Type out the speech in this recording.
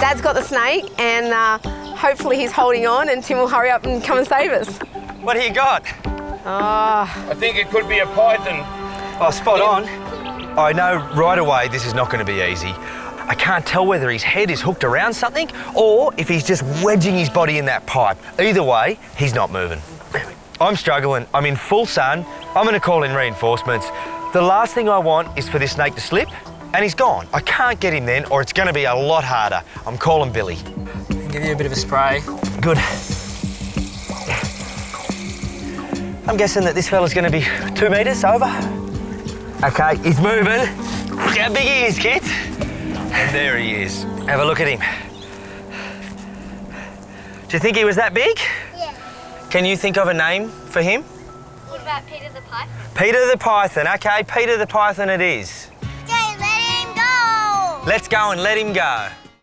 Dad's got the snake, and uh, hopefully he's holding on, and Tim will hurry up and come and save us. What do you got? Oh, I think it could be a python. Oh, spot on. I know right away this is not going to be easy. I can't tell whether his head is hooked around something or if he's just wedging his body in that pipe. Either way, he's not moving. I'm struggling. I'm in full sun. I'm going to call in reinforcements. The last thing I want is for this snake to slip, and he's gone. I can't get him then, or it's going to be a lot harder. I'm calling Billy. Give you a bit of a spray. Good. I'm guessing that this fella's going to be two metres over. Okay, he's moving. Look how big he is, kids. And there he is. Have a look at him. Do you think he was that big? Yeah. Can you think of a name for him? What about Peter the Python? Peter the Python. Okay, Peter the Python it is. Let's go and let him go.